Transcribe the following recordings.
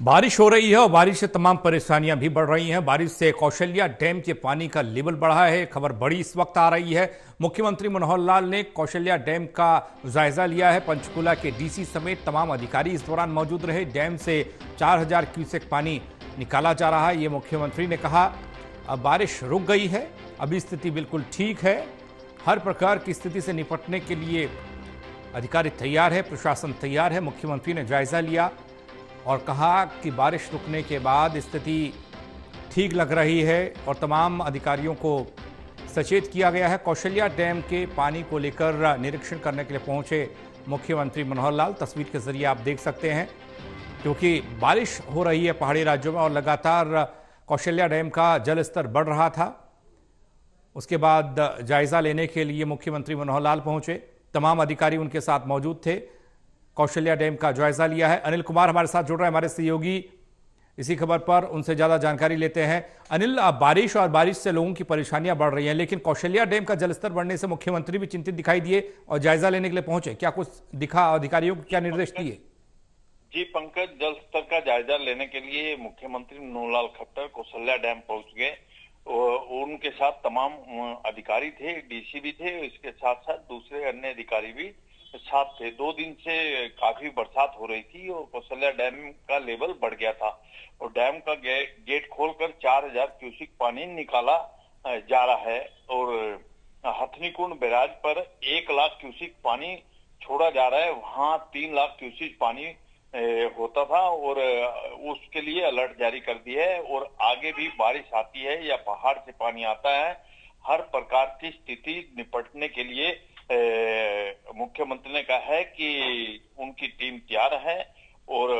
बारिश हो रही है और बारिश से तमाम परेशानियाँ भी बढ़ रही हैं। बारिश से कौशल्या डैम के पानी का लेवल बढ़ा है। खबर बड़ी इस वक्त आ रही है। मुख्यमंत्री मनोहर लाल ने कौशल्या डैम का जायजा लिया है। पंचकुला के डीसी समेत तमाम अधिकारी इस दौरान मौजूद रहे। डैम से 4000 क्यूसेक पानी निकाला जा रहा है, ये मुख्यमंत्री ने कहा। अब बारिश रुक गई है। अभी स्थिति बिल्कुल ठीक है। हर प्रकार की स्थिति से निपटने के लिए अधिकारी तैयार है, प्रशासन तैयार है। मुख्यमंत्री ने जायजा लिया। और कहा कि बारिश रुकने के बाद स्थिति ठीक लग रही है और तमाम अधिकारियों को सचेत किया गया है। कौशल्या डैम के पानी को लेकर निरीक्षण करने के लिए पहुँचे मुख्यमंत्री मनोहर लाल। तस्वीर के ज़रिए आप देख सकते हैं, क्योंकि बारिश हो रही है पहाड़ी राज्यों में और लगातार कौशल्या डैम का जल स्तर बढ़ रहा था। उसके बाद जायजा लेने के लिए मुख्यमंत्री मनोहर लाल पहुँचे। तमाम अधिकारी उनके साथ मौजूद थे। कौशल्या डैम का जायजा लिया है। अनिल कुमार हमारे साथ जुड़ रहे हैं, हमारे सहयोगी। इसी खबर पर उनसे ज़्यादा जानकारी लेते हैं। अनिल बारिश और बारिश से लोगों की परेशानियाँ बढ़ रही हैं, लेकिन कौशल्या डैम का जलस्तर बढ़ने से मुख्यमंत्री भी चिंतित दिखाई दिए और जायजा लेने के लिए पहुँचे। क्या कुछ दिखा, अधिकारियों को क्या निर्देश दिए? जी, पंकज जल स्तर का जायजा लेने के लिए मुख्यमंत्री मनोहरलाल खट्टर कौशल्या डैम पहुँच गए। उनके साथ तमाम अधिकारी थे, डीसी भी थे, इसके साथ साथ दूसरे अन्य अधिकारी भी साथ थे। दो दिन से काफ़ी बरसात हो रही थी और कौशल्या डैम का लेवल बढ़ गया था और डैम का गे, गेट खोलकर चार हज़ार क्यूसिक पानी निकाला जा रहा है और हथनीकुंड बैराज पर एक लाख क्यूसिक पानी छोड़ा जा रहा है। वहाँ तीन लाख क्यूसिक पानी होता था और उसके लिए अलर्ट जारी कर दिया है और आगे भी बारिश आती है या पहाड़ से पानी आता है हर प्रकार की स्थिति निपटने के लिए मुख्यमंत्री ने कहा है कि उनकी टीम तैयार है और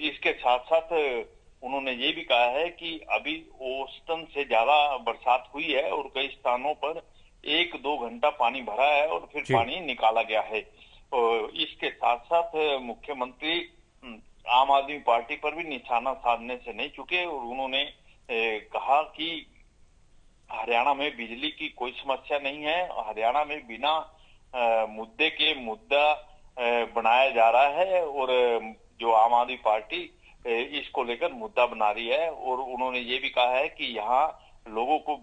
इसके साथ साथ उन्होंने ये भी कहा है कि अभी औसतन से ज़्यादा बरसात हुई है और कई स्थानों पर एक दो घंटा पानी भरा है और फिर पानी निकाला गया है। और इसके साथ साथ मुख्यमंत्री आम आदमी पार्टी पर भी निशाना साधने से नहीं चुके और उन्होंने कहा कि हरियाणा में बिजली की कोई समस्या नहीं है। हरियाणा में बिना मुद्दे के मुद्दा बनाया जा रहा है और जो आम आदमी पार्टी इसको लेकर मुद्दा बना रही है और उन्होंने ये भी कहा है कि यहाँ लोगों को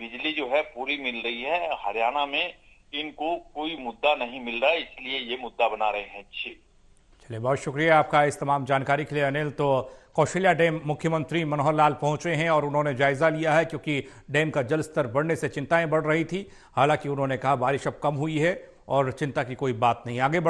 बिजली जो है पूरी मिल रही है। हरियाणा में इनको कोई मुद्दा नहीं मिल रहा है इसलिए ये मुद्दा बना रहे हैं। जी चलिए, बहुत शुक्रिया आपका इस तमाम जानकारी के लिए अनिल। तो कौशल्या डैम मुख्यमंत्री मनोहर लाल पहुँचे हैं और उन्होंने जायजा लिया है क्योंकि डैम का जलस्तर बढ़ने से चिंताएँ बढ़ रही थी। हालाँकि उन्होंने कहा, बारिश अब कम हुई है और चिंता की कोई बात नहीं। आगे बढ़